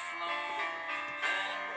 flow.